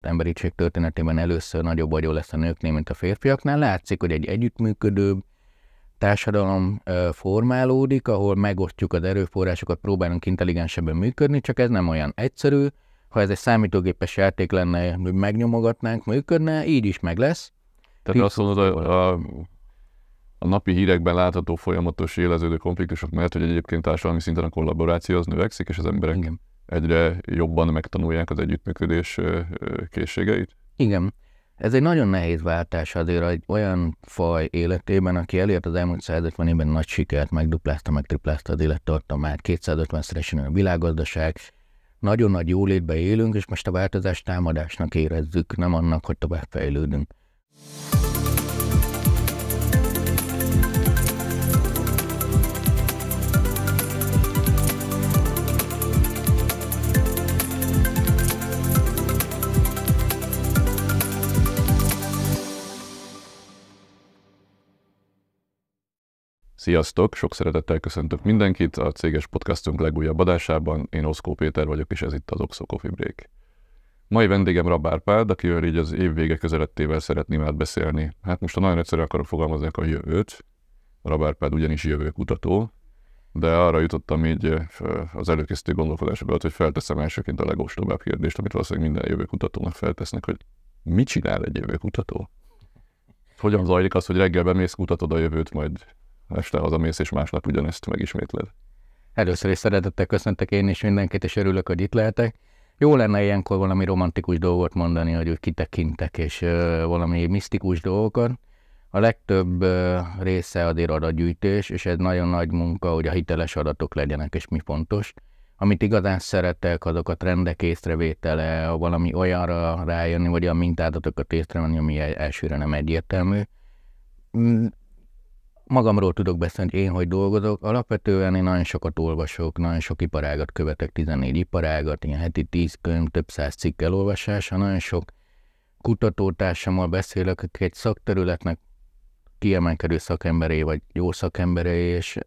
emberiség történetében először nagyobb vagyó lesz a nőknél, mint a férfiaknál. Látszik, hogy egy együttműködőbb társadalom formálódik, ahol megosztjuk az erőforrásokat, próbálunk intelligensebben működni, csak ez nem olyan egyszerű. Ha ez egy számítógépes játék lenne, hogy megnyomogatnánk, működne, így is meg lesz. Tehát azt mondod, a, a, a napi hírekben látható folyamatos éleződő konfliktusok mellett, hogy egyébként társadalmi szinten a kollaboráció az növekszik, és az emberek Igen. Egyre jobban megtanulják az együttműködés készségeit? Igen. Ez egy nagyon nehéz váltás azért egy olyan faj életében, aki elért az elmúlt 150 évben nagy sikert, megduplázta, megtriplázta az élettartamát, 250-szeresen a világgazdaság, nagyon nagy jólétbe élünk, és most a változást támadásnak érezzük, nem annak, hogy tovább fejlődünk. Sziasztok! Sok szeretettel köszöntök mindenkit a céges podcastunk legújabb adásában. Én Oszkó Péter vagyok, és ez itt az Oxo Coffee Break. Mai vendégem Rabár Páld, akivel így az év vége közelettével szeretném átbeszélni. Hát most a nagyon egyszerűen akarok fogalmazni a jövőt. Rabár Páld ugyanis jövőkutató, de arra jutottam így az előkészítő gondolkodásokból, hogy felteszem elsőként a legostobább kérdést, amit valószínűleg minden jövőkutatónak feltesznek, hogy mit csinál egy jövőkutató? Hogyan zajlik az, hogy reggel bemész, kutatod a jövőt, majd este hazamész, és másnap ugyanezt megismétled. Először is szeretettel köszöntek én is mindenkit, és örülök, hogy itt lehetek. Jó lenne ilyenkor valami romantikus dolgot mondani, hogy úgy kitekintek, és uh, valami misztikus dolgokat. A legtöbb uh, része azért adatgyűjtés, és ez nagyon nagy munka, hogy a hiteles adatok legyenek, és mi fontos. Amit igazán szeretek, azok a trendek észrevétele, valami olyanra rájönni, vagy a mintádatokat észrevenni, ami elsőre nem egyértelmű mm, magamról tudok beszélni, én hogy dolgozok. Alapvetően én nagyon sokat olvasok, nagyon sok iparágat követek, 14 iparágat, ilyen heti 10 könyv, több száz cikk elolvasása, nagyon sok kutatótársammal beszélek, akik egy szakterületnek kiemelkedő szakemberé, vagy jó szakemberé, és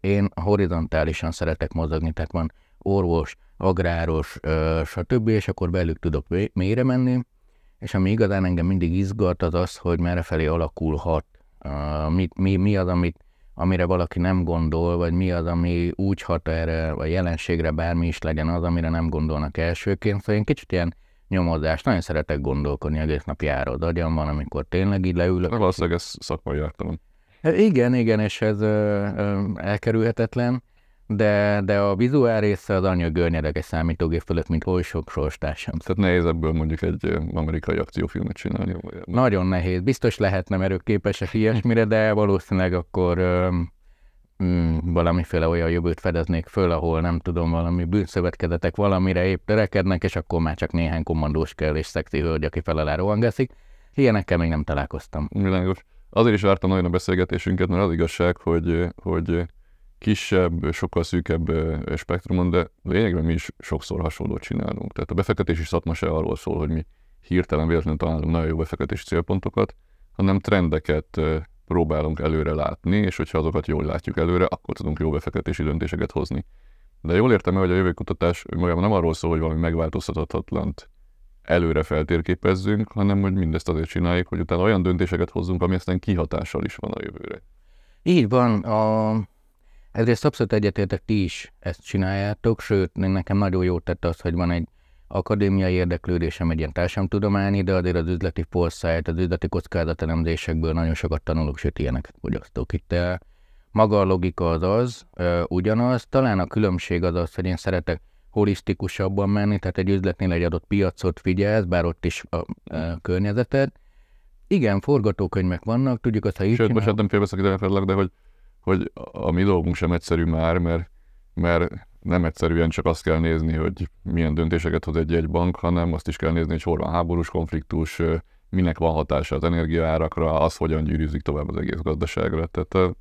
én horizontálisan szeretek mozogni, tehát van orvos, agráros, stb., és akkor belük tudok mélyre menni, és ami igazán engem mindig izgat, az az, hogy merre felé alakulhat Uh, mit, mi, mi az, amit, amire valaki nem gondol, vagy mi az, ami úgy hat erre a jelenségre, bármi is legyen az, amire nem gondolnak elsőként. Szóval én kicsit ilyen nyomozás, nagyon szeretek gondolkodni, egész nap jár az agyam van, amikor tényleg így leülök. Valószínűleg ez szakmai ártalom. Igen, igen, és ez ö, ö, elkerülhetetlen de, de a vizuál része az anya görnyedek egy számítógép fölött, mint oly sok sorstársam. Tehát nehéz ebből mondjuk egy amerikai akciófilmet csinálni. Vagy Nagyon nehéz. Biztos lehetne, mert ők képesek ilyesmire, de valószínűleg akkor mm, valamiféle olyan jövőt fedeznék föl, ahol nem tudom, valami bűnszövetkezetek valamire épp törekednek, és akkor már csak néhány kommandós kell, és szexi hölgy, aki fel alá rohangaszik. Ilyenekkel még nem találkoztam. Világos. Azért is vártam nagyon a beszélgetésünket, mert az igazság, hogy, hogy kisebb, sokkal szűkebb spektrumon, de lényegben mi is sokszor hasonlót csinálunk. Tehát a befektetési szakma se arról szól, hogy mi hirtelen véletlenül találunk nagyon jó befektetési célpontokat, hanem trendeket próbálunk előre látni, és hogyha azokat jól látjuk előre, akkor tudunk jó befektetési döntéseket hozni. De jól értem hogy a jövőkutatás magában nem arról szól, hogy valami megváltoztathatatlant előre feltérképezzünk, hanem hogy mindezt azért csináljuk, hogy utána olyan döntéseket hozzunk, ami aztán kihatással is van a jövőre. Így van. A ezért abszolút egyetértek, ti is ezt csináljátok, sőt, nekem nagyon jót tett az, hogy van egy akadémiai érdeklődésem egy ilyen társadalomtudományi, de azért az üzleti foresight, az üzleti kockázatelemzésekből nagyon sokat tanulok, sőt ilyeneket fogyasztok itt. Maga a logika az az, ugyanaz, talán a különbség az az, hogy én szeretek holisztikusabban menni, tehát egy üzletnél egy adott piacot figyelsz, bár ott is a, a környezeted. Igen, forgatókönyvek vannak, tudjuk azt, ha így Sőt, most nem félbeszakítanak, de hogy hogy a mi dolgunk sem egyszerű már, mert, mert nem egyszerűen csak azt kell nézni, hogy milyen döntéseket hoz egy-egy bank, hanem azt is kell nézni, hogy hol van háborús konfliktus, minek van hatása az energiaárakra, az hogyan gyűrűzik tovább az egész gazdaságra. Tehát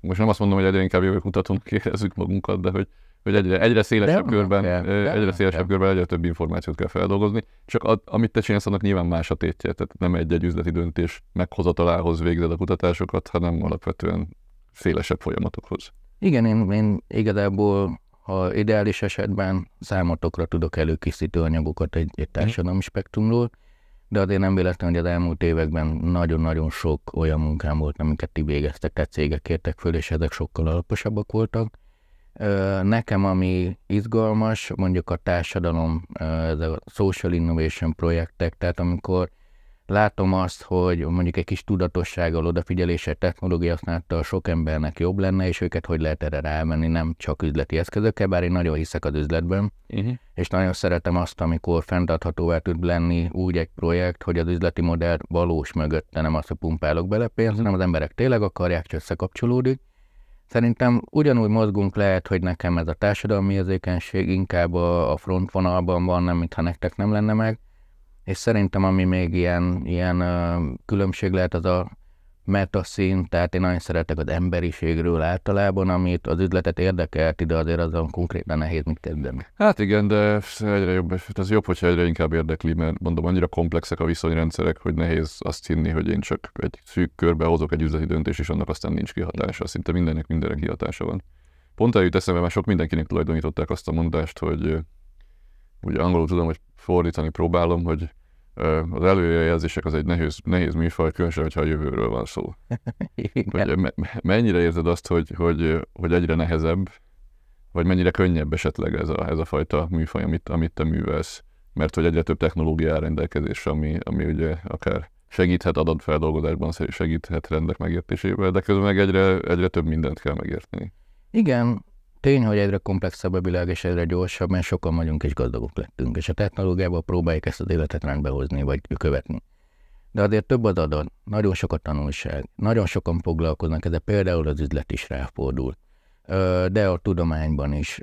most nem azt mondom, hogy egyre inkább jövőkutatónak érezzük magunkat, de hogy, hogy egyre, egyre szélesebb de, körben, de, de, egyre szélesebb de. körben egyre több információt kell feldolgozni. Csak a, amit te csinálsz, annak nyilván más a tétje, tehát nem egy-egy üzleti döntés meghozatalához végzed a kutatásokat, hanem alapvetően szélesebb folyamatokhoz. Igen, én, én igazából ha ideális esetben számotokra tudok előkészítő anyagokat egy, egy társadalmi spektrumról, de azért nem véletlen, hogy az elmúlt években nagyon-nagyon sok olyan munkám volt, amiket ti végeztek, tehát cégek kértek föl, és ezek sokkal alaposabbak voltak. Nekem, ami izgalmas, mondjuk a társadalom, ez a social innovation projektek, tehát amikor látom azt, hogy mondjuk egy kis tudatossággal, odafigyeléssel, technológia használattal sok embernek jobb lenne, és őket hogy lehet erre rávenni, nem csak üzleti eszközökkel, bár én nagyon hiszek az üzletben, uh-huh. és nagyon szeretem azt, amikor fenntarthatóvá tud lenni úgy egy projekt, hogy az üzleti modell valós mögötte, nem azt, hogy pumpálok bele pénzt, hanem az emberek tényleg akarják, csak összekapcsolódik. Szerintem ugyanúgy mozgunk lehet, hogy nekem ez a társadalmi érzékenység inkább a frontvonalban van, nem mintha nektek nem lenne meg, és szerintem ami még ilyen, ilyen különbség lehet, az a metaszín, tehát én nagyon szeretek az emberiségről általában, amit az üzletet érdekelt, de azért azon konkrétan nehéz mit kezdeni. Hát igen, de egyre jobb, ez jobb, hogyha egyre inkább érdekli, mert mondom, annyira komplexek a viszonyrendszerek, hogy nehéz azt hinni, hogy én csak egy szűk körbe hozok egy üzleti döntést, és annak aztán nincs kihatása. Szinte mindennek mindenre kihatása van. Pont eljut eszembe, mert sok mindenkinek tulajdonították azt a mondást, hogy ugye angolul tudom, hogy fordítani próbálom, hogy az előjelzések az egy nehéz, nehéz műfaj, különösen, hogyha a jövőről van szó. hogy me, mennyire érzed azt, hogy, hogy, hogy egyre nehezebb, vagy mennyire könnyebb esetleg ez a, ez a fajta műfaj, amit, amit te művelsz, mert hogy egyre több technológia áll rendelkezésre, ami, ami ugye akár segíthet adatfeldolgozásban, segíthet rendek megértésével, de közben meg egyre, egyre több mindent kell megérteni. Igen, Tény, hogy egyre komplexebb a világ, és egyre gyorsabb, mert sokan vagyunk és gazdagok lettünk, és a technológiával próbáljuk ezt az életet rendbe hozni, vagy követni. De azért több az adat, nagyon sok a tanulság, nagyon sokan foglalkoznak, ez például az üzlet is ráfordul, de a tudományban is.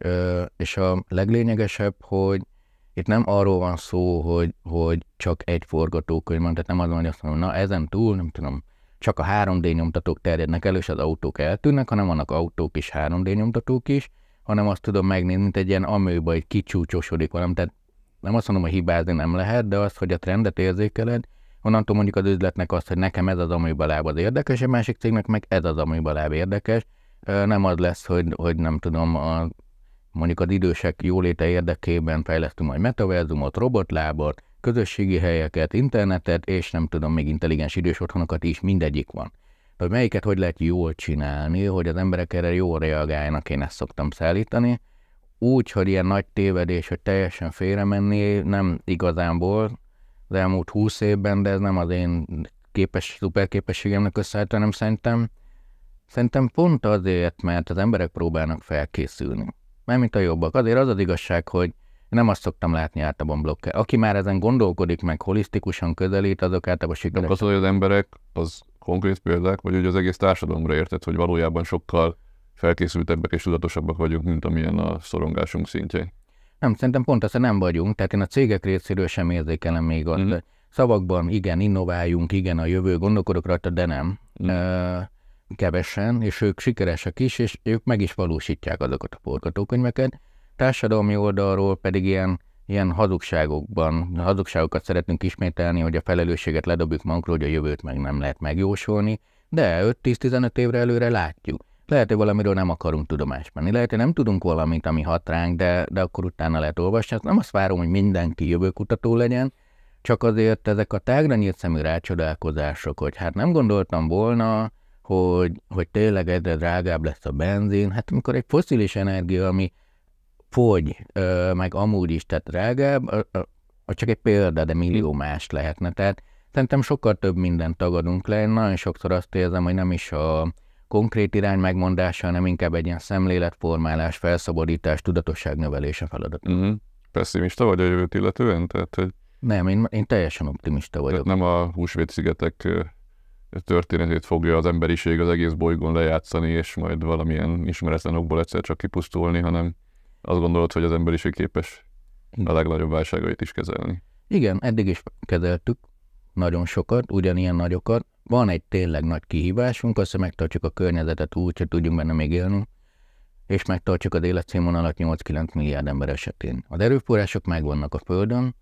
És a leglényegesebb, hogy itt nem arról van szó, hogy, hogy csak egy forgatókönyv van, tehát nem az van, hogy azt mondom, na ezen túl, nem tudom, csak a 3D nyomtatók terjednek elő, és az autók eltűnnek, hanem vannak autók is 3D nyomtatók is, hanem azt tudom megnézni, mint egy ilyen amőba, egy kicsúcsosodik valami. Tehát nem azt mondom, hogy hibázni nem lehet, de azt, hogy a trendet érzékeled, onnantól mondjuk az üzletnek azt, hogy nekem ez az amőbaláb az érdekes, a másik cégnek meg ez az amőbaláb érdekes. Nem az lesz, hogy, hogy nem tudom, a, mondjuk az idősek jóléte érdekében fejlesztünk majd metaverzumot, robotlábot, közösségi helyeket, internetet, és nem tudom, még intelligens idős otthonokat is, mindegyik van. Hogy melyiket hogy lehet jól csinálni, hogy az emberek erre jól reagáljanak, én ezt szoktam szállítani. Úgy, hogy ilyen nagy tévedés, hogy teljesen félre menni, nem igazából az elmúlt húsz évben, de ez nem az én képes, szuperképességemnek köszönhető, hanem szerintem, szerintem pont azért, mert az emberek próbálnak felkészülni. Mert mint a jobbak. Azért az az igazság, hogy nem azt szoktam látni általában blokker. Aki már ezen gondolkodik, meg holisztikusan közelít, azok általában sikeresek. Az, hogy az emberek, az konkrét példák, vagy hogy az egész társadalomra érted, hogy valójában sokkal felkészültebbek és tudatosabbak vagyunk, mint amilyen a szorongásunk szintje. Nem, szerintem pont azt, nem vagyunk, tehát én a cégek részéről sem érzékelem még azt. Mm. Szavakban igen, innováljunk, igen, a jövő, gondolkodok rajta, de nem. Mm. kevesen, és ők sikeresek is, és ők meg is valósítják azokat a forgatókönyveket társadalmi oldalról pedig ilyen, ilyen hazugságokban, hazugságokat szeretünk ismételni, hogy a felelősséget ledobjuk magunkról, hogy a jövőt meg nem lehet megjósolni, de 5-10-15 évre előre látjuk. Lehet, hogy valamiről nem akarunk tudomást menni. Lehet, hogy nem tudunk valamit, ami hat ránk, de, de akkor utána lehet olvasni. Nem azt várom, hogy mindenki jövőkutató legyen, csak azért ezek a tágra nyílt szemű rácsodálkozások, hogy hát nem gondoltam volna, hogy, hogy tényleg egyre drágább lesz a benzin. Hát amikor egy foszilis energia, ami fogy, meg amúgy is, tehát drágább, csak egy példa, de millió más lehetne. Tehát szerintem sokkal több mindent tagadunk le. Én nagyon sokszor azt érzem, hogy nem is a konkrét irány megmondása, hanem inkább egy ilyen szemléletformálás, felszabadítás, tudatosság növelése feladat. Uh-huh. Pessimista vagy a jövőt illetően? Tehát, hogy... Nem, én, én teljesen optimista vagyok. Tehát nem a húsvétszigetek történetét fogja az emberiség az egész bolygón lejátszani, és majd valamilyen ismeretlen okból egyszer csak kipusztulni, hanem azt gondolod, hogy az emberiség képes a legnagyobb válságait is kezelni? Igen, eddig is kezeltük nagyon sokat, ugyanilyen nagyokat. Van egy tényleg nagy kihívásunk, azt, hogy megtartjuk a környezetet úgy, hogy tudjunk benne még élni, és megtartjuk az életszínvonalat 8-9 milliárd ember esetén. Az erőforrások megvannak a Földön,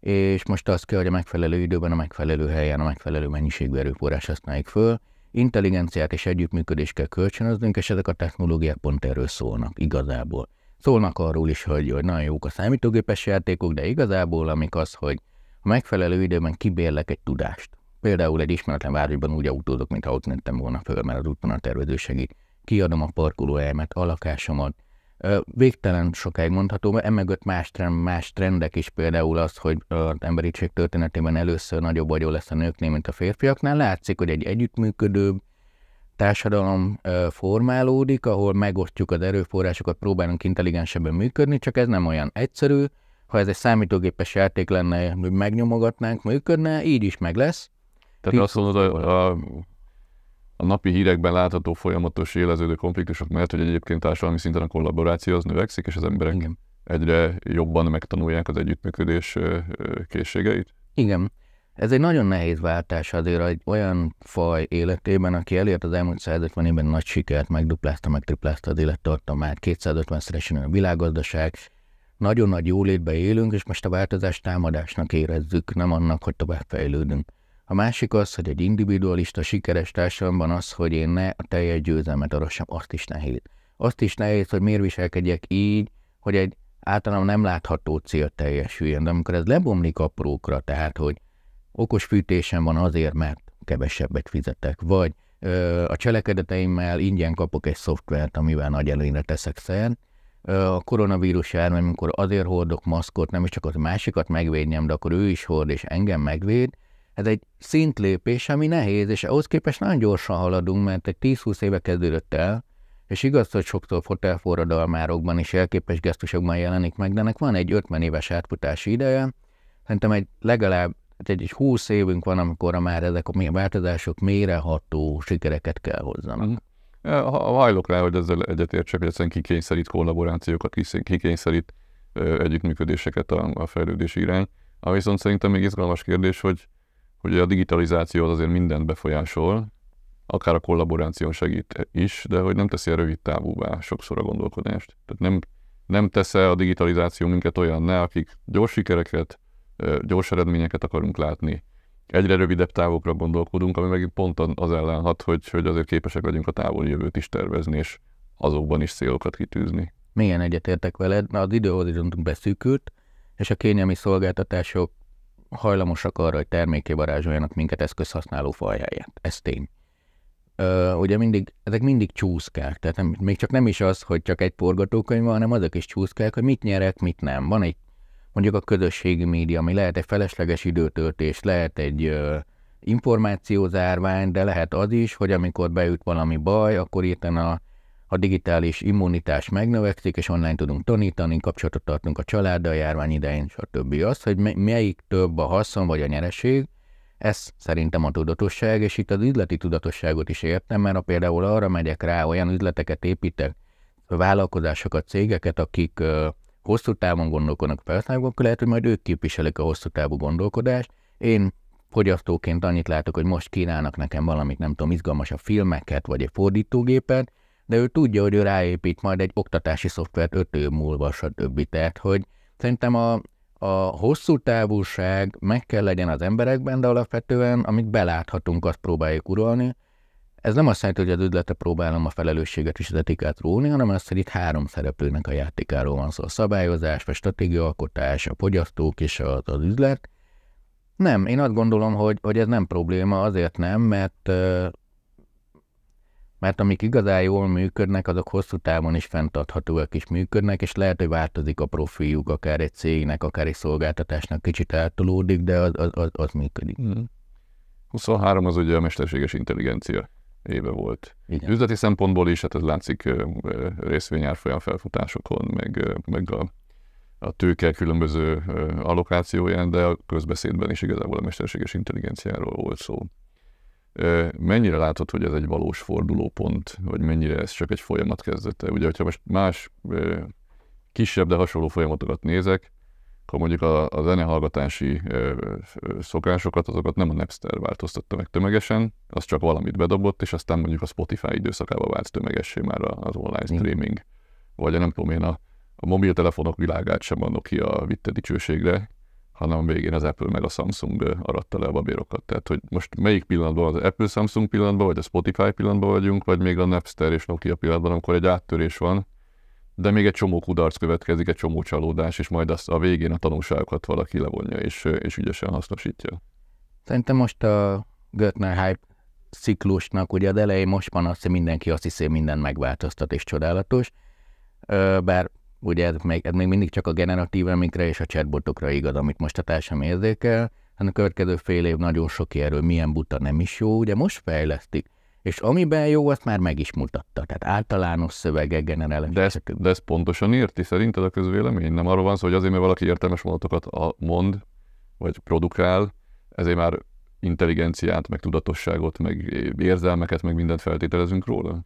és most az kell, hogy a megfelelő időben, a megfelelő helyen, a megfelelő mennyiségű erőforrás használjuk föl, intelligenciát és együttműködést kell kölcsönöznünk, és ezek a technológiák pont erről szólnak igazából szólnak arról is, hogy, hogy nagyon jók a számítógépes játékok, de igazából amik az, hogy a megfelelő időben kibérlek egy tudást. Például egy ismeretlen városban úgy autózok, mintha ott mentem volna föl, mert az úton a tervező segít. Kiadom a parkolóhelyemet, a lakásomat. Végtelen sokáig mondható, mert emögött más, trend, más trendek is, például az, hogy az emberiség történetében először nagyobb vagyó lesz a nőknél, mint a férfiaknál. Látszik, hogy egy együttműködőbb, társadalom formálódik, ahol megosztjuk az erőforrásokat, próbálunk intelligensebben működni, csak ez nem olyan egyszerű. Ha ez egy számítógépes játék lenne, hogy megnyomogatnánk, működne, így is meg lesz. Tehát azt mondod, a, a, a napi hírekben látható folyamatos éleződő konfliktusok mellett, hogy egyébként társadalmi szinten a kollaboráció az növekszik, és az emberek Igen. egyre jobban megtanulják az együttműködés készségeit? Igen. Ez egy nagyon nehéz váltás azért egy olyan faj életében, aki elért az elmúlt 150 évben nagy sikert, megduplázta, megtriplázta az élettartamát, 250-szeresen a világgazdaság, nagyon nagy jólétbe élünk, és most a változást támadásnak érezzük, nem annak, hogy tovább fejlődünk. A másik az, hogy egy individualista, sikeres társadalomban az, hogy én ne a teljes győzelmet arassam, azt is nehéz. Azt is nehéz, hogy miért viselkedjek így, hogy egy általában nem látható cél teljesüljön. De amikor ez lebomlik aprókra, tehát, hogy okos fűtésem van azért, mert kevesebbet fizetek, vagy ö, a cselekedeteimmel ingyen kapok egy szoftvert, amivel nagy előnyre teszek szert, a koronavírus járvány, amikor azért hordok maszkot, nem is csak az másikat megvédjem, de akkor ő is hord, és engem megvéd, ez egy szintlépés, ami nehéz, és ahhoz képest nagyon gyorsan haladunk, mert egy 10-20 éve kezdődött el, és igaz, hogy sokszor fotelforradalmárokban és elképes gesztusokban jelenik meg, de ennek van egy 50 éves átfutási ideje. Szerintem egy legalább hát egy, egy 20 évünk van, amikor már ezek a változások méreható sikereket kell hozzanak. Mhm. Ha, hajlok rá, hogy ezzel egyetértsek, hogy egyszerűen kikényszerít kollaborációkat, kikényszerít együttműködéseket a, a fejlődési irány. A viszont szerintem még izgalmas kérdés, hogy hogy a digitalizáció az azért mindent befolyásol, akár a kollaboráción segít is, de hogy nem teszi a rövid távúvá sokszor a gondolkodást. Tehát nem, nem tesz a digitalizáció minket olyan ne, akik gyors sikereket, gyors eredményeket akarunk látni. Egyre rövidebb távokra gondolkodunk, ami megint pont az ellen hat, hogy, hogy azért képesek legyünk a távoli jövőt is tervezni, és azokban is célokat kitűzni. Milyen egyetértek veled, mert az időhorizontunk beszűkült, és a kényelmi szolgáltatások hajlamosak arra, hogy terméké varázsoljanak minket eszközhasználó fajháját. Ez tény. Ö, ugye mindig, ezek mindig csúszkák, tehát nem, még csak nem is az, hogy csak egy forgatókönyv van, hanem azok is csúszkák, hogy mit nyerek, mit nem. Van egy mondjuk a közösségi média, ami lehet egy felesleges időtöltés, lehet egy ö, információzárvány, de lehet az is, hogy amikor beüt valami baj, akkor itt a a digitális immunitás megnövekszik, és online tudunk tanítani, kapcsolatot tartunk a családdal, járvány idején, stb. Az, hogy melyik több a haszon vagy a nyereség, ez szerintem a tudatosság, és itt az üzleti tudatosságot is értem, mert ha például arra megyek rá, olyan üzleteket építek, vállalkozásokat, cégeket, akik hosszú távon gondolkodnak felszállók, akkor lehet, hogy majd ők képviselik a hosszú távú gondolkodást. Én fogyasztóként annyit látok, hogy most kínálnak nekem valamit, nem tudom, izgalmasabb filmeket, vagy egy fordítógépet, de ő tudja, hogy ő ráépít majd egy oktatási szoftvert öt év múlva, stb. Tehát, hogy szerintem a, a hosszú távúság meg kell legyen az emberekben, de alapvetően, amit beláthatunk, azt próbáljuk uralni. Ez nem azt jelenti, hogy az üzletre próbálom a felelősséget és az etikát róni, hanem azt, hogy itt három szereplőnek a játékáról van szó. A szabályozás, a stratégiaalkotás, a fogyasztók és az, az üzlet. Nem, én azt gondolom, hogy, hogy ez nem probléma, azért nem, mert mert amik igazán jól működnek, azok hosszú távon is fenntarthatóak is működnek, és lehet, hogy változik a profiljuk, akár egy cégnek, akár egy szolgáltatásnak kicsit eltolódik, de az, az, az, az működik. Hmm. 23 az ugye a mesterséges intelligencia éve volt. Igen. Üzleti szempontból is, hát ez látszik részvényárfolyam felfutásokon, meg, meg a, a tőke különböző allokációján, de a közbeszédben is igazából a mesterséges intelligenciáról volt szó. Mennyire látod, hogy ez egy valós fordulópont, vagy mennyire ez csak egy folyamat kezdete? Ugye, hogyha most más kisebb, de hasonló folyamatokat nézek, akkor mondjuk a, a zenehallgatási szokásokat, azokat nem a Napster változtatta meg tömegesen, az csak valamit bedobott, és aztán mondjuk a Spotify időszakába vált tömegessé már az online streaming. Vagy nem tudom én, a, a mobiltelefonok világát sem a Nokia vitte dicsőségre, hanem a végén az Apple meg a Samsung aratta le a babérokat. Tehát, hogy most melyik pillanatban az Apple Samsung pillanatban, vagy a Spotify pillanatban vagyunk, vagy még a Napster és Nokia pillanatban, amikor egy áttörés van, de még egy csomó kudarc következik, egy csomó csalódás, és majd azt a végén a tanulságokat valaki levonja, és, és ügyesen hasznosítja. Szerintem most a Götner hype ciklusnak, ugye az elején most van azt, hogy mindenki azt hiszi, minden megváltoztat és csodálatos, bár ugye ez még, ez még mindig csak a generatív emikre és a chatbotokra igaz, amit most a társam érzékel, hanem a következő fél év nagyon sok erről milyen buta nem is jó, ugye most fejlesztik, és amiben jó, azt már meg is mutatta, tehát általános szövegek generálás. De ezt, de ezt pontosan érti szerinted a közvélemény? Nem arról van szó, hogy azért, mert valaki értelmes mondatokat mond, vagy produkál, ezért már intelligenciát, meg tudatosságot, meg érzelmeket, meg mindent feltételezünk róla?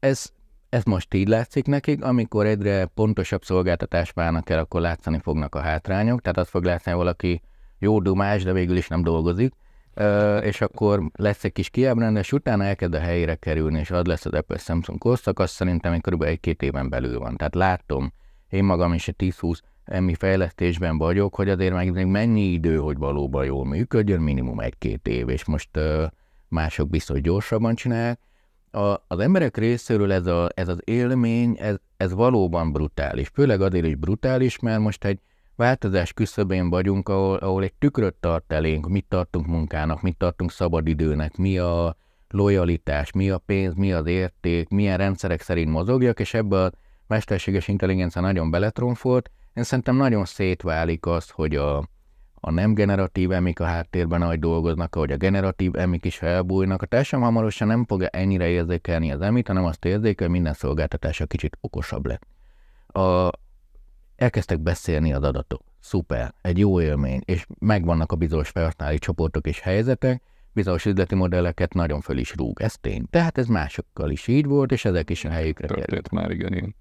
Ez, ez most így látszik nekik, amikor egyre pontosabb szolgáltatást válnak el, akkor látszani fognak a hátrányok, tehát azt fog látszani, hogy valaki jó dumás, de végül is nem dolgozik, és akkor lesz egy kis kiábrándás, utána elkezd a helyére kerülni, és ad lesz az Apple Samsung korszak, azt szerintem egy körülbelül egy-két éven belül van. Tehát látom, én magam is egy 10-20 emmi fejlesztésben vagyok, hogy azért meg még mennyi idő, hogy valóban jól működjön, minimum egy-két év, és most uh, mások biztos gyorsabban csinálják. A, az emberek részéről ez, a, ez az élmény, ez, ez valóban brutális. Főleg azért is brutális, mert most egy változás küszöbén vagyunk, ahol, ahol egy tükröt tart elénk, mit tartunk munkának, mit tartunk szabadidőnek, mi a lojalitás, mi a pénz, mi az érték, milyen rendszerek szerint mozogjak, és ebből a mesterséges intelligencia nagyon beletronfolt, én szerintem nagyon szétválik az, hogy a, a nem generatív emik a háttérben ahogy dolgoznak, ahogy a generatív emik is felbújnak. A társadalom hamarosan nem fogja ennyire érzékelni az emit, hanem azt érzékel, hogy minden szolgáltatása kicsit okosabb lett. A, elkezdtek beszélni az adatok. Szuper, egy jó élmény, és megvannak a bizonyos felhasználói csoportok és helyzetek, bizonyos üzleti modelleket nagyon föl is rúg. Ez tény. Tehát ez másokkal is így volt, és ezek is a helyükre került. már, igen, igen.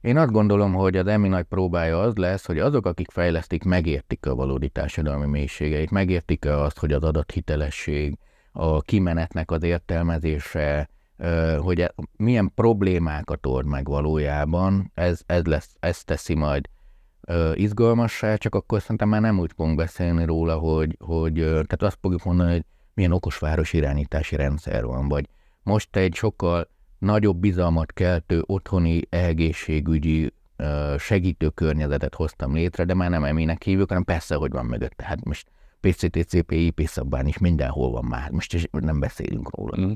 Én azt gondolom, hogy az EMI nagy próbája az lesz, hogy azok, akik fejlesztik, megértik a valódi társadalmi mélységeit, megértik-e azt, hogy az adathitelesség, a kimenetnek az értelmezése, hogy e, milyen problémákat old meg valójában, ez, ez, lesz, ez teszi majd izgalmassá, csak akkor szerintem már nem úgy fogunk beszélni róla, hogy, hogy tehát azt fogjuk mondani, hogy milyen okos irányítási rendszer van, vagy most egy sokkal nagyobb bizalmat keltő otthoni egészségügyi segítő környezetet hoztam létre, de már nem eminek hívjuk, hanem persze, hogy van mögött. Tehát most PCTCP, IP szabván is mindenhol van már, most is nem beszélünk róla. Mm.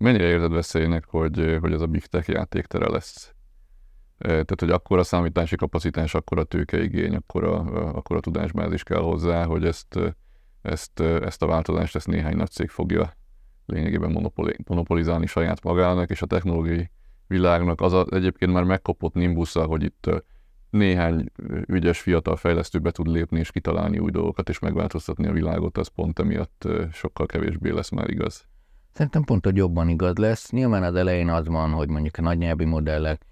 Mennyire érzed veszélynek, hogy, hogy ez a Big Tech játéktere lesz? Tehát, hogy akkor a számítási kapacitás, akkor a tőkeigény, akkor a, akkor a tudásbázis kell hozzá, hogy ezt, ezt, ezt a változást ezt néhány nagy cég fogja lényegében monopoli, monopolizálni saját magának, és a technológiai világnak az a, egyébként már megkopott nimbusszal, hogy itt néhány ügyes fiatal fejlesztő be tud lépni és kitalálni új dolgokat és megváltoztatni a világot, az pont emiatt sokkal kevésbé lesz már igaz. Szerintem pont, hogy jobban igaz lesz. Nyilván az elején az van, hogy mondjuk a nagynyelvi modellek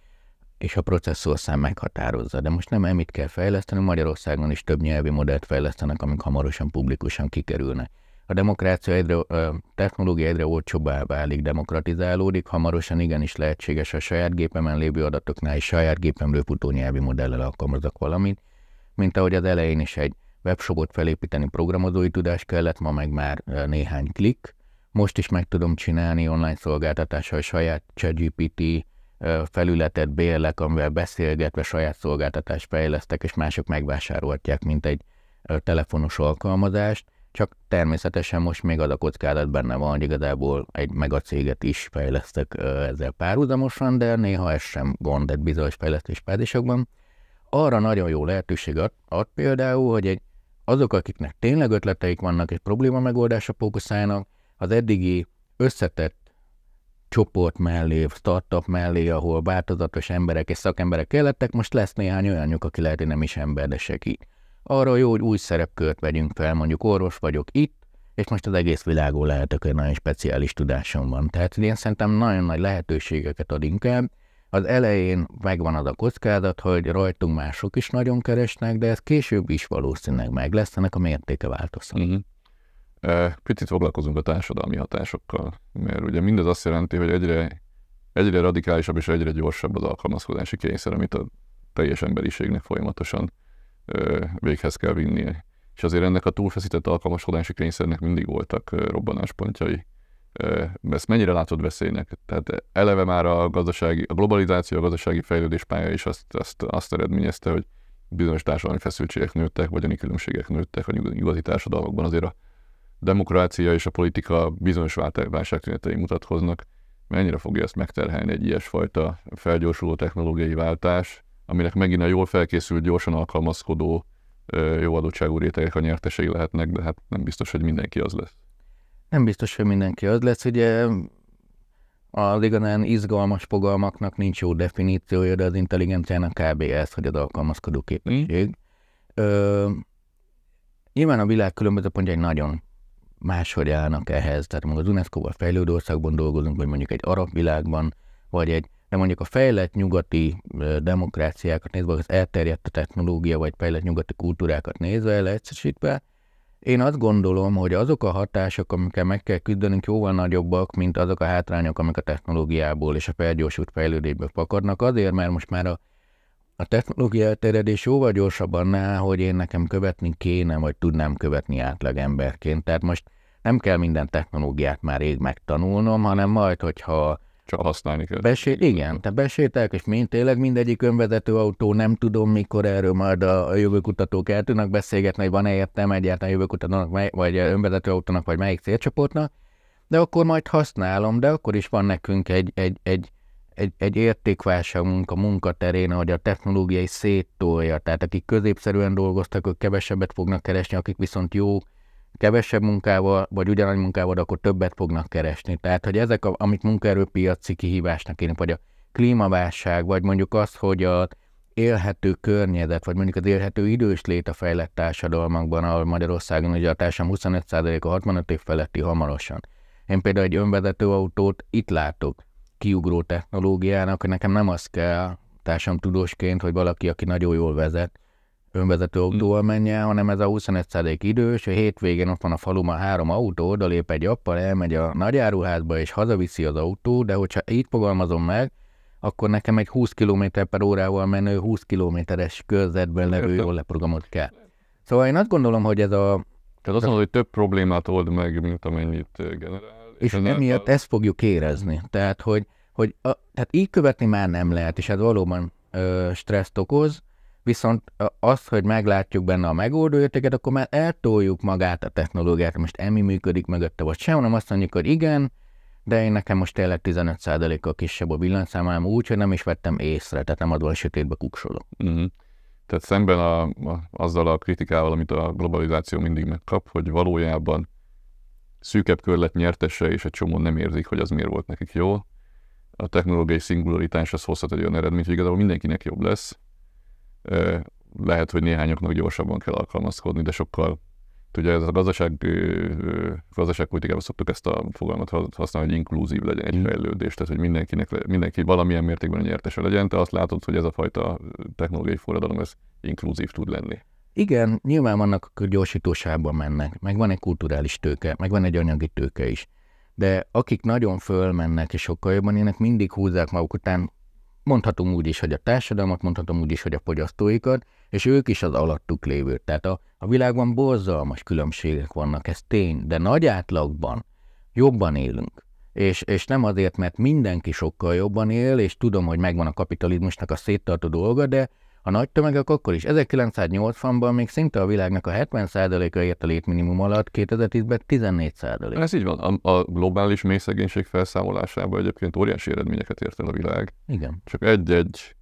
és a processzorszám meghatározza, de most nem emit kell fejleszteni, Magyarországon is több nyelvi modellt fejlesztenek, amik hamarosan publikusan kikerülnek a demokrácia egyre, a technológia egyre olcsóbbá válik, demokratizálódik, hamarosan igenis lehetséges a saját gépemen lévő adatoknál is saját gépemről futó nyelvi modellel alkalmazok valamit, mint ahogy az elején is egy webshopot felépíteni programozói tudás kellett, ma meg már néhány klik. Most is meg tudom csinálni online szolgáltatással saját ChatGPT felületet bérlek, amivel beszélgetve saját szolgáltatást fejlesztek, és mások megvásárolhatják, mint egy telefonos alkalmazást csak természetesen most még az a kockázat benne van, hogy igazából egy megacéget is fejlesztek ezzel párhuzamosan, de néha ez sem gond egy bizonyos fejlesztés fázisokban. Arra nagyon jó lehetőség ad, ad például, hogy egy, azok, akiknek tényleg ötleteik vannak és probléma megoldásra fókuszálnak, az eddigi összetett csoport mellé, startup mellé, ahol változatos emberek és szakemberek kellettek, most lesz néhány olyanjuk, aki lehet, hogy nem is ember, de segít arra jó, hogy új szerepkört vegyünk fel, mondjuk orvos vagyok itt, és most az egész világon lehetek, hogy nagyon speciális tudásom van. Tehát én szerintem nagyon nagy lehetőségeket ad inkább. Az elején megvan az a kockázat, hogy rajtunk mások is nagyon keresnek, de ez később is valószínűleg meg lesz, ennek a mértéke változhat. Uh-huh. Picit foglalkozunk a társadalmi hatásokkal, mert ugye mindez azt jelenti, hogy egyre, egyre radikálisabb és egyre gyorsabb az alkalmazkodási kényszer, amit a teljes emberiségnek folyamatosan véghez kell vinnie. És azért ennek a túlfeszített alkalmaskodási kényszernek mindig voltak robbanáspontjai. Ezt mennyire látod veszélynek? Tehát eleve már a gazdasági, a globalizáció, a gazdasági fejlődés pálya is azt, azt, azt eredményezte, hogy bizonyos társadalmi feszültségek nőttek, vagy különbségek nőttek a nyugati társadalmakban. Azért a demokrácia és a politika bizonyos válságtünetei mutatkoznak. Mennyire fogja ezt megterhelni egy ilyesfajta felgyorsuló technológiai váltás, aminek megint a jól felkészült, gyorsan alkalmazkodó, jó adottságú rétegek a nyertesei lehetnek, de hát nem biztos, hogy mindenki az lesz. Nem biztos, hogy mindenki az lesz. Ugye a igazán izgalmas fogalmaknak nincs jó definíciója, de az intelligenciának kb. ez, hogy az alkalmazkodó képesség. Mm. Ö, nyilván a világ különböző pontjai nagyon máshogy állnak ehhez. Tehát mondjuk az UNESCO-val fejlődő országban dolgozunk, vagy mondjuk egy arab világban, vagy egy, de mondjuk a fejlett nyugati demokráciákat nézve, az elterjedt a technológia, vagy fejlett nyugati kultúrákat nézve, leegyszerűsítve, én azt gondolom, hogy azok a hatások, amikkel meg kell küzdenünk, jóval nagyobbak, mint azok a hátrányok, amik a technológiából és a felgyorsult fejlődésből fakadnak. Azért, mert most már a, a technológia elterjedés jóval gyorsabban ná, hogy én nekem követni kéne, vagy tudnám követni átlag emberként. Tehát most nem kell minden technológiát már rég megtanulnom, hanem majd, hogyha csak használni kell. Besét, igen, te besétek, és mind tényleg mindegyik önvezető autó, nem tudom mikor erről majd a, a jövőkutatók el tudnak beszélgetni, hogy van-e értelme egyáltalán jövőkutatónak, vagy önvezető autónak, vagy melyik célcsoportnak, de akkor majd használom, de akkor is van nekünk egy, egy, egy, egy, egy értékválságunk a munkaterén, hogy a technológiai széttolja, tehát akik középszerűen dolgoztak, ők kevesebbet fognak keresni, akik viszont jó kevesebb munkával, vagy ugyanannyi munkával, akkor többet fognak keresni. Tehát, hogy ezek, a, amit munkaerőpiaci kihívásnak én, vagy a klímaválság, vagy mondjuk az, hogy a élhető környezet, vagy mondjuk az élhető idős lét a fejlett társadalmakban, ahol Magyarországon ugye a társadalom 25%-a 65 év feletti hamarosan. Én például egy önvezető autót itt látok kiugró technológiának, nekem nem az kell társadalomtudósként, hogy valaki, aki nagyon jól vezet, önvezető autóval menjen, hanem ez a 25% idős, a hétvégén ott van a faluban három autó, odalép egy appal, elmegy a nagyáruházba és hazaviszi az autó, de hogyha így fogalmazom meg, akkor nekem egy 20 km per órával menő 20 kilométeres körzetben levő jól leprogramot kell. Szóval én azt gondolom, hogy ez a... Tehát azt mondod, hogy több problémát old meg, mint amennyit generál. És, és emiatt a... ezt fogjuk érezni. Tehát, hogy, hogy a, tehát így követni már nem lehet, és ez valóban ö, stresszt okoz, Viszont az, hogy meglátjuk benne a megoldó értéket, akkor már eltoljuk magát a technológiát, most emi működik mögötte, vagy sem, hanem azt mondjuk, hogy igen, de én nekem most tényleg 15%-kal kisebb a villanyszámám úgy, hogy nem is vettem észre, tehát nem adva a sötétbe kuksolok. Uh-huh. Tehát szemben a, a, azzal a kritikával, amit a globalizáció mindig megkap, hogy valójában szűkebb körlet nyertese, és egy csomó nem érzik, hogy az miért volt nekik jó. A technológiai szingularitás az hozhat egy olyan eredményt, hogy igazából mindenkinek jobb lesz, lehet, hogy néhányoknak gyorsabban kell alkalmazkodni, de sokkal Ugye ez a gazdaság, gazdaságpolitikában szoktuk ezt a fogalmat használni, hogy inkluzív legyen egy mm. fejlődés, tehát hogy mindenkinek, mindenki valamilyen mértékben nyertese legyen, te azt látod, hogy ez a fajta technológiai forradalom, ez inkluzív tud lenni. Igen, nyilván vannak, akik gyorsítósában mennek, meg van egy kulturális tőke, meg van egy anyagi tőke is. De akik nagyon fölmennek és sokkal jobban élnek, mindig húzzák maguk után Mondhatom úgy is, hogy a társadalmat, mondhatom úgy is, hogy a fogyasztóikat, és ők is az alattuk lévő. Tehát a, a világban borzalmas különbségek vannak, ez tény, de nagy átlagban jobban élünk. És, és nem azért, mert mindenki sokkal jobban él, és tudom, hogy megvan a kapitalizmusnak a széttartó dolga, de a nagy tömegek akkor is. 1980-ban még szinte a világnak a 70%-a ért a létminimum alatt, 2010-ben 14%. Ez így van. A, a globális mélyszegénység felszámolásában egyébként óriási eredményeket ért el a világ. Igen. Csak egy-egy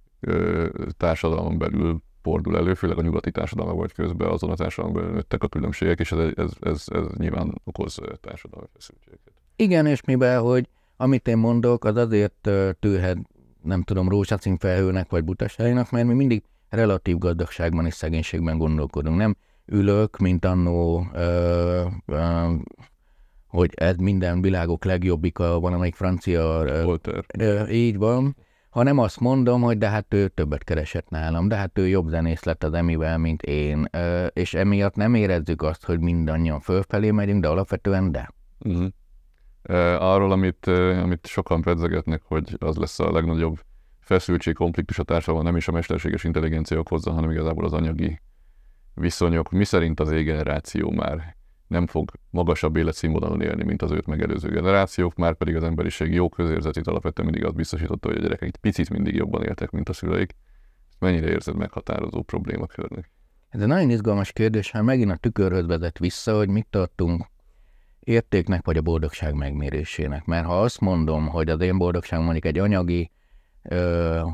társadalom belül fordul elő, főleg a nyugati társadalma vagy közben azon a társadalomban nőttek a különbségek, és ez, ez, ez, ez nyilván okoz társadalmi feszültségeket. Igen, és mivel, hogy amit én mondok, az azért tűhet, nem tudom, rózsacin felhőnek vagy butaságnak, mert mi mindig relatív gazdagságban és szegénységben gondolkodunk. Nem ülök, mint annó, ö, ö, hogy ez minden világok legjobbika, van amelyik francia... Ö, ö, így van, hanem azt mondom, hogy de hát ő többet keresett nálam, de hát ő jobb zenész lett az emivel, mint én, ö, és emiatt nem érezzük azt, hogy mindannyian fölfelé megyünk, de alapvetően de. Uh-huh. Arról, amit, amit sokan pedzegetnek, hogy az lesz a legnagyobb feszültség, konfliktus a társadalom nem is a mesterséges intelligencia okozza, hanem igazából az anyagi viszonyok. Mi szerint az égeneráció már nem fog magasabb életszínvonalon élni, mint az őt megelőző generációk, már pedig az emberiség jó közérzetét alapvetően mindig azt biztosította, hogy a gyerekek egy picit mindig jobban éltek, mint a szüleik. Mennyire érzed meghatározó problémakörnek? Ez egy nagyon izgalmas kérdés, hát megint a tükörhöz vezet vissza, hogy mit tartunk értéknek vagy a boldogság megmérésének. Mert ha azt mondom, hogy az én boldogságom mondjuk egy anyagi,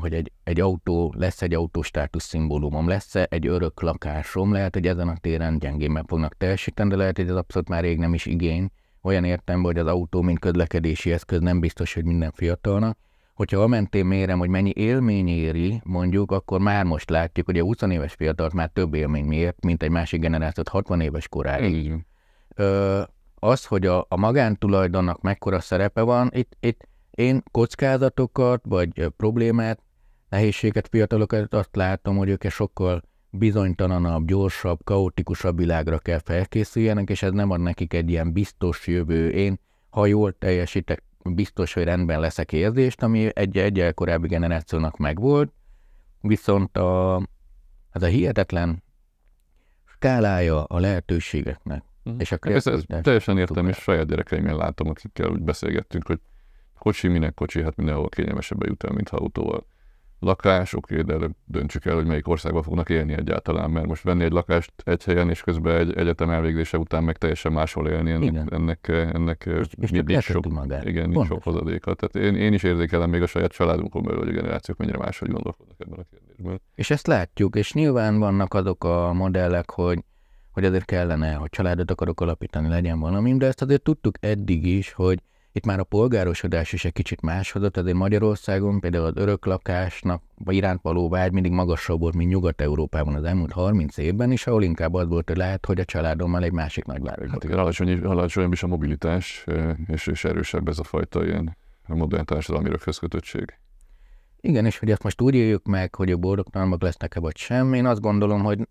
hogy egy, egy autó, lesz egy autóstátusz szimbólumom, lesz egy örök lakásom, lehet, hogy ezen a téren meg fognak teljesíteni, de lehet, hogy ez abszolút már rég nem is igény. Olyan értem, hogy az autó, mint közlekedési eszköz nem biztos, hogy minden fiatalnak. Hogyha a mentén mérem, hogy mennyi élmény éri, mondjuk, akkor már most látjuk, hogy a 20 éves fiatalt már több élmény miért, mint egy másik generációt 60 éves koráig. Ö, az, hogy a, a magántulajdonnak mekkora szerepe van, itt, itt én kockázatokat, vagy problémát, nehézséget, fiatalokat azt látom, hogy ők sokkal bizonytalanabb, gyorsabb, kaotikusabb világra kell felkészüljenek, és ez nem ad nekik egy ilyen biztos jövő. Én, ha jól teljesítek, biztos, hogy rendben leszek érzést, ami egy egyel korábbi generációnak megvolt, viszont a, az a hihetetlen skálája a lehetőségeknek, Uh-huh. És a ez, ez teljesen értem, és saját gyerekeimmel látom, akikkel úgy beszélgettünk, hogy kocsi, minek kocsi, hát mindenhol kényelmesebben jut el, mint ha autóval. Lakás, oké, de előbb döntsük el, hogy melyik országban fognak élni egyáltalán, mert most venni egy lakást egy helyen, és közben egy egyetem elvégzése után meg teljesen máshol élni, ennek, igen. ennek, ennek és, és nincs, sok, magát. igen, nincs sok hozadéka. Tehát én, én is érzékelem még a saját családunkon belül, hogy a generációk mennyire máshogy gondolkodnak ebben a kérdésben. És ezt látjuk, és nyilván vannak azok a modellek, hogy hogy azért kellene, hogy családot akarok alapítani, legyen valami, de ezt azért tudtuk eddig is, hogy itt már a polgárosodás is egy kicsit máshozott, azért Magyarországon például az öröklakásnak iránt való vágy mindig magasabb volt, mint Nyugat-Európában az elmúlt 30 évben is, ahol inkább az volt, hogy lehet, hogy a családommal egy másik nagyvárosban. Hát igen, alacsony, alacsonyabb is a mobilitás, és, és erősebb ez a fajta ilyen modern társadalmi röghözkötöttség. Igen, és hogy ezt most úgy éljük meg, hogy a boldogtalmak lesznek-e vagy sem, én azt gondolom, hogy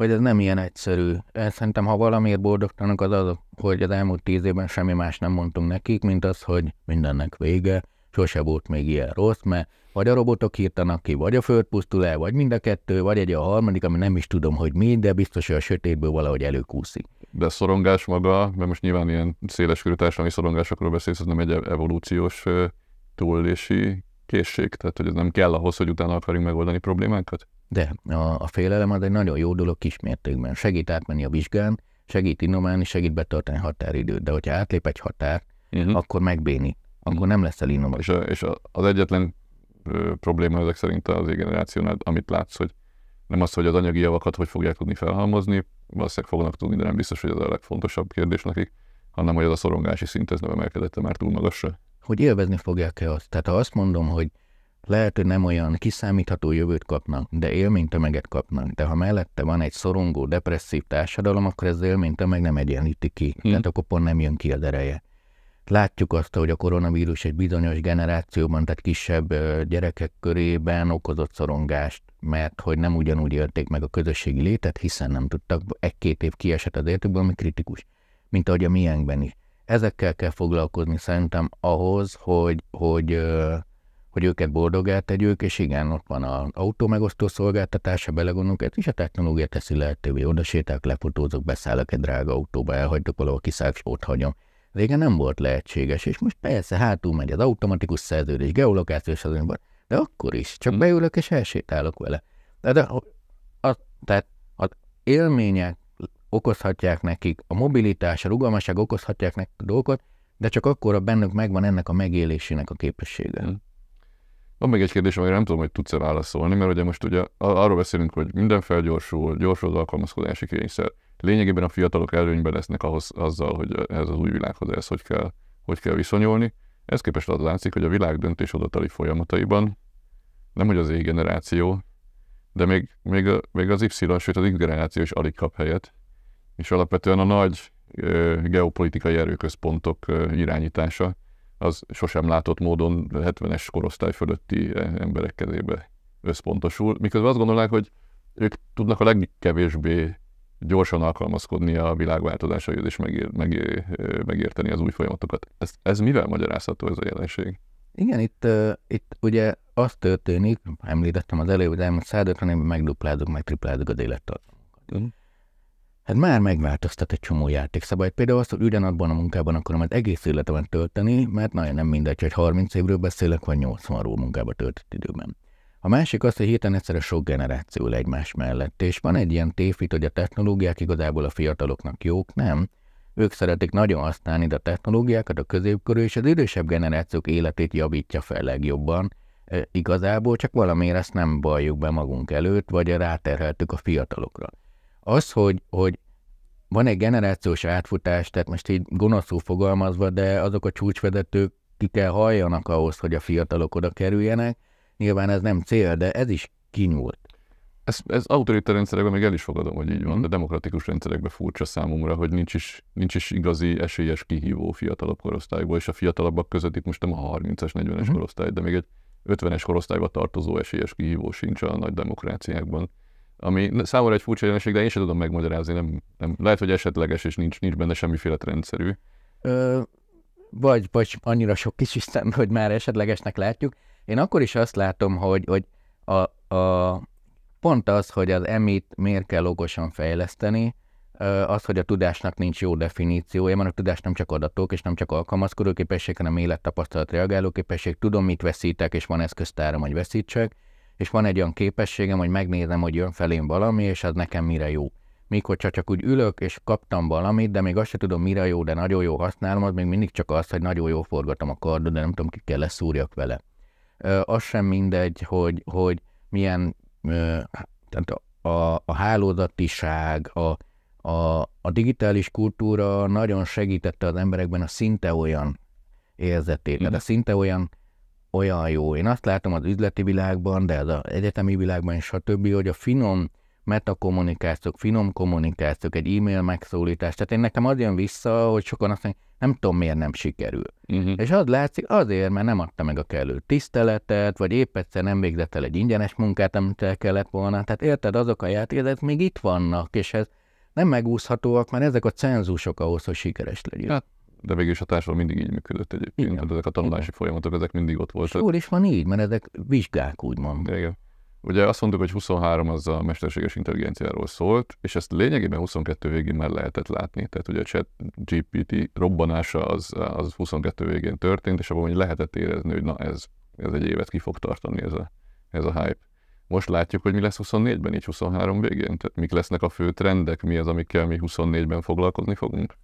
hogy ez nem ilyen egyszerű. Szerintem, ha valamiért boldogtalanok, az az, hogy az elmúlt tíz évben semmi más nem mondtunk nekik, mint az, hogy mindennek vége, sose volt még ilyen rossz, mert vagy a robotok írtanak ki, vagy a föld pusztul el, vagy mind a kettő, vagy egy a harmadik, ami nem is tudom, hogy mi, de biztos, hogy a sötétből valahogy előkúszik. De szorongás maga, mert most nyilván ilyen széles körű társadalmi szorongásokról beszélsz, az nem egy evolúciós túlélési készség, tehát hogy ez nem kell ahhoz, hogy utána akarjunk megoldani problémákat? De a, a félelem az egy nagyon jó dolog kismértékben. Segít átmenni a vizsgán, segít innoválni, segít betartani határidőt, de hogyha átlép egy határ, uh-huh. akkor megbéni, akkor uh-huh. nem lesz el innováció. És, a, és a, az egyetlen ö, probléma ezek szerint az generációnál, amit látsz, hogy nem az, hogy az anyagi javakat hogy fogják tudni felhalmozni, valószínűleg fognak tudni, de nem biztos, hogy ez a legfontosabb kérdés nekik, hanem hogy ez a szorongási szint ez nem emelkedett már túl magasra. Hogy élvezni fogják-e azt? Tehát ha azt mondom, hogy lehet, hogy nem olyan kiszámítható jövőt kapnak, de élménytömeget kapnak. De ha mellette van egy szorongó, depresszív társadalom, akkor ez élménytömeg nem egyenlíti ki. Hmm. Tehát akkor pont nem jön ki az ereje. Látjuk azt, hogy a koronavírus egy bizonyos generációban, tehát kisebb gyerekek körében okozott szorongást, mert hogy nem ugyanúgy élték meg a közösségi létet, hiszen nem tudtak, egy-két év kiesett az életükből, ami kritikus, mint ahogy a miénkben is. Ezekkel kell foglalkozni szerintem ahhoz, hogy, hogy hogy őket boldogát tegyük, és igen, ott van az autó megosztó szolgáltatása, belegondolunk, ez is a technológia teszi lehetővé, oda sétálok, lefotózok, beszállok egy drága autóba, elhagytok valahol, kiszállok, és ott hagyom. Régen nem volt lehetséges, és most persze hátul megy az automatikus szerződés, geolokációs azonban, de akkor is, csak hmm. beülök és elsétálok vele. De, de a, a, tehát az élmények okozhatják nekik, a mobilitás, a rugalmasság okozhatják nekik a dolgokat, de csak akkor a bennük megvan ennek a megélésének a képessége. Hmm. Van még egy kérdés, amire nem tudom, hogy tudsz-e válaszolni, mert ugye most ugye arról beszélünk, hogy minden felgyorsul, gyorsul az alkalmazkodási kényszer. Lényegében a fiatalok előnyben lesznek ahhoz, azzal, hogy ez az új világhoz ez hogy kell, hogy kell viszonyulni. Ez képest az látszik, hogy a világ döntéshozatali folyamataiban nem hogy az éj generáció, de még, még, a, még az Y, sőt az X generáció is alig kap helyet, és alapvetően a nagy ö, geopolitikai erőközpontok ö, irányítása az sosem látott módon 70-es korosztály fölötti emberek kezébe összpontosul, miközben azt gondolnák, hogy ők tudnak a legkevésbé gyorsan alkalmazkodni a világváltozásaihoz és megér, megér, megérteni az új folyamatokat. Ez, ez mivel magyarázható ez a jelenség? Igen, itt, uh, itt ugye az történik, említettem az előbb, hogy elmúlt 150 évben megduplázunk, meg triplázunk az élettartamunkat. Mm. Hát már megváltoztat egy csomó játékszabályt. Például azt, hogy ugyanabban a munkában akarom az egész életemet tölteni, mert nagyon nem mindegy, hogy 30 évről beszélek, vagy 80-ról munkába töltött időben. A másik az, hogy hirtelen egyszerre sok generáció egymás mellett, és van egy ilyen tévhit, hogy a technológiák igazából a fiataloknak jók, nem. Ők szeretik nagyon használni a technológiákat, a középkorú és az idősebb generációk életét javítja fel legjobban. E, igazából csak valamiért ezt nem balljuk be magunk előtt, vagy ráterheltük a fiatalokra. Az, hogy, hogy van egy generációs átfutás, tehát most így gonoszul fogalmazva, de azok a csúcsvezetők ki kell halljanak ahhoz, hogy a fiatalok oda kerüljenek, Nyilván ez nem cél, de ez is kinyúlt. Ez, ez autoritár rendszerekben még el is fogadom, hogy így van, mm. de demokratikus rendszerekben furcsa számomra, hogy nincs is, nincs is igazi esélyes kihívó fiatalabb korosztályból, és a fiatalabbak között itt most nem a 30-as, 40-es mm. korosztály, de még egy 50-es korosztályba tartozó esélyes kihívó sincs a nagy demokráciákban. Ami számomra egy furcsa jelenség, de én sem tudom megmagyarázni, nem, nem, lehet, hogy esetleges, és nincs, nincs benne semmiféle rendszerű. Ö, vagy, vagy annyira sok kis Isten, hogy már esetlegesnek látjuk. Én akkor is azt látom, hogy, hogy a, a, pont az, hogy az emit miért kell okosan fejleszteni, az, hogy a tudásnak nincs jó definíciója, mert a tudás nem csak adatok, és nem csak alkalmazkodó képesség, hanem élettapasztalat, reagáló képesség. Tudom, mit veszítek, és van eszköztárom, hogy veszítsek, és van egy olyan képességem, hogy megnézem, hogy jön felém valami, és az nekem mire jó. Mikor csak, csak úgy ülök, és kaptam valamit, de még azt sem tudom, mire jó, de nagyon jó használom, az még mindig csak az, hogy nagyon jó forgatom a kardot, de nem tudom, ki kell leszúrjak vele az sem mindegy, hogy, hogy milyen tehát a, a, a hálózatiság, a, a, a digitális kultúra nagyon segítette az emberekben a szinte olyan érzetét, mm. tehát a mhm. szinte olyan, olyan jó. Én azt látom az üzleti világban, de az egyetemi világban is, stb., hogy a finom metakommunikációk, finom kommunikációk, egy e-mail megszólítás. Tehát én nekem az jön vissza, hogy sokan azt mondják, nem tudom miért nem sikerül. Uh-huh. És az látszik azért, mert nem adta meg a kellő tiszteletet, vagy épp egyszer nem végzett el egy ingyenes munkát, amit el kellett volna. Tehát érted, azok a játékok még itt vannak, és ez nem megúszhatóak, mert ezek a cenzusok ahhoz, hogy sikeres legyen. Hát, de végül a társadalom mindig így működött egyébként. Igen. ezek a tanulási Igen. folyamatok, ezek mindig ott voltak. És jól is van így, mert ezek vizsgák, úgymond. Igen. Ugye azt mondtuk, hogy 23 az a mesterséges intelligenciáról szólt, és ezt lényegében 22 végén már lehetett látni. Tehát ugye a chat GPT robbanása az, az 22 végén történt, és abban lehetett érezni, hogy na ez, ez egy évet ki fog tartani ez a, ez a hype. Most látjuk, hogy mi lesz 24-ben, így 23 végén? Tehát mik lesznek a fő trendek, mi az, amikkel mi 24-ben foglalkozni fogunk?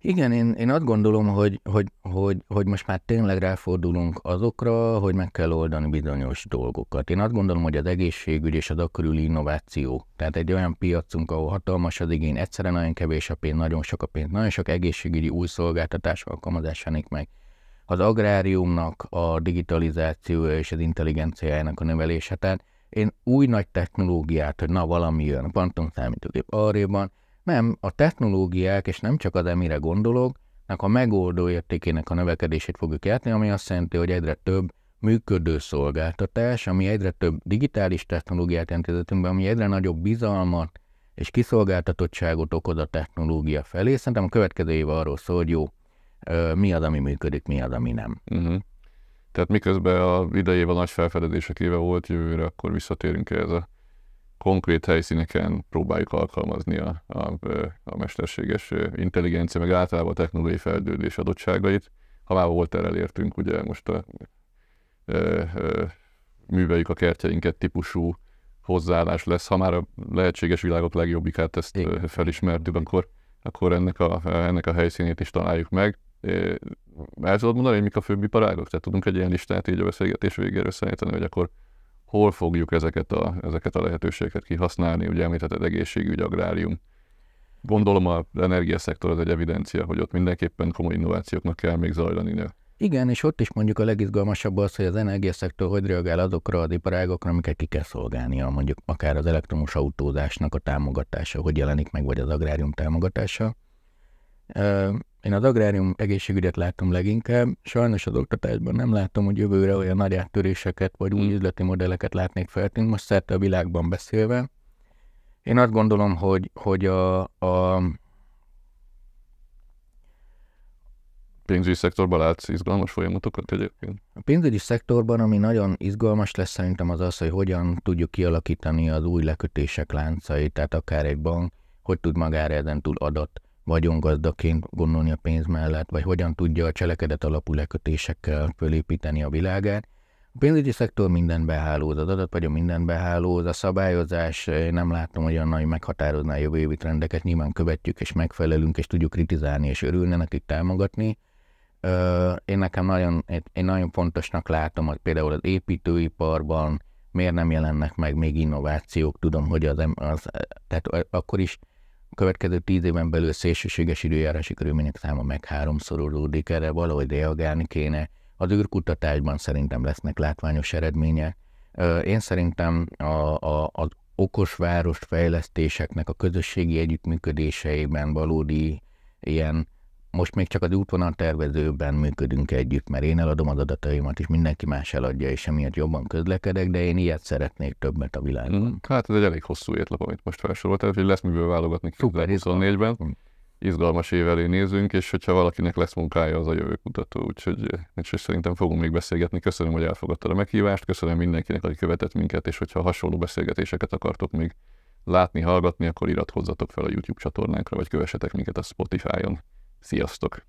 Igen, én, én azt gondolom, hogy, hogy, hogy, hogy most már tényleg ráfordulunk azokra, hogy meg kell oldani bizonyos dolgokat. Én azt gondolom, hogy az egészségügy és az akkörüli innováció, tehát egy olyan piacunk, ahol hatalmas az igény, egyszerűen nagyon kevés a pénz, nagyon sok a pénz, nagyon sok egészségügyi új szolgáltatás alkalmazásánik meg. Az agráriumnak a digitalizációja és az intelligenciájának a növelése. Tehát én új nagy technológiát, hogy na valami jön, kvantum számítógép arréban, nem, a technológiák, és nem csak az emire gondolok, a megoldó értékének a növekedését fogjuk játni, ami azt jelenti, hogy egyre több működő szolgáltatás, ami egyre több digitális technológiát jelent ami egyre nagyobb bizalmat és kiszolgáltatottságot okoz a technológia felé. Szerintem a következő év arról szól, hogy jó, mi az, ami működik, mi az, ami nem. Uh-huh. Tehát miközben a idejében nagy felfedezések éve volt jövőre, akkor visszatérünk ez a konkrét helyszíneken próbáljuk alkalmazni a, a, a mesterséges intelligencia, meg általában a technológiai fejlődés adottságait. Ha már volt erre elértünk, ugye most a, a, a, műveljük a kertjeinket típusú hozzáállás lesz. Ha már a lehetséges világok legjobbikát ezt Igen. felismertük, akkor, akkor ennek, a, ennek a helyszínét is találjuk meg. El tudod mondani, hogy mik a főbb iparágok? Tehát tudunk egy ilyen listát így a beszélgetés végére összeállítani, hogy akkor hol fogjuk ezeket a, ezeket a lehetőségeket kihasználni, ugye említetted egészségügy, agrárium. Gondolom a energiaszektor az egy evidencia, hogy ott mindenképpen komoly innovációknak kell még zajlani. Igen, és ott is mondjuk a legizgalmasabb az, hogy az energiaszektor hogy reagál azokra az iparágokra, amiket ki kell szolgálnia, mondjuk akár az elektromos autózásnak a támogatása, hogy jelenik meg, vagy az agrárium támogatása. Én az agrárium egészségügyet látom leginkább, sajnos az oktatásban nem látom, hogy jövőre olyan nagy áttöréseket vagy új hmm. üzleti modelleket látnék feltűnni, most szerte a világban beszélve. Én azt gondolom, hogy, hogy a, a pénzügyi szektorban látsz izgalmas folyamatokat egyébként? A pénzügyi szektorban, ami nagyon izgalmas lesz szerintem az az, hogy hogyan tudjuk kialakítani az új lekötések láncait, tehát akár egy bank, hogy tud magára ezen túl adat vagyongazdaként gondolni a pénz mellett, vagy hogyan tudja a cselekedet alapú lekötésekkel fölépíteni a világát. A pénzügyi szektor minden behálóz, az adatvagyon minden behálóz, a szabályozás, nem látom olyan nagy meghatározná a jövő évi trendeket, nyilván követjük és megfelelünk, és tudjuk kritizálni és örülni nekik támogatni. Én nekem nagyon, én nagyon fontosnak látom, hogy például az építőiparban miért nem jelennek meg még innovációk, tudom, hogy az, az tehát akkor is következő tíz éven belül szélsőséges időjárási körülmények száma meg háromszorolódik, erre valahogy reagálni kéne. Az űrkutatásban szerintem lesznek látványos eredmények. Én szerintem a, a, az okos város fejlesztéseknek a közösségi együttműködéseiben valódi ilyen most még csak az útvonal tervezőben működünk együtt, mert én eladom az adataimat, és mindenki más eladja, és emiatt jobban közlekedek, de én ilyet szeretnék többet a világban. Mm, hát ez egy elég hosszú étlap, amit most felsoroltál, hogy lesz miből válogatni 2024-ben. Mm. Izgalmas év elé nézünk, és hogyha valakinek lesz munkája, az a jövő kutató, úgyhogy, úgyhogy szerintem fogunk még beszélgetni. Köszönöm, hogy elfogadtad a meghívást, köszönöm mindenkinek, aki követett minket, és hogyha hasonló beszélgetéseket akartok még látni, hallgatni, akkor iratkozzatok fel a YouTube csatornánkra, vagy kövessetek minket a Spotify-on. Sziasztok!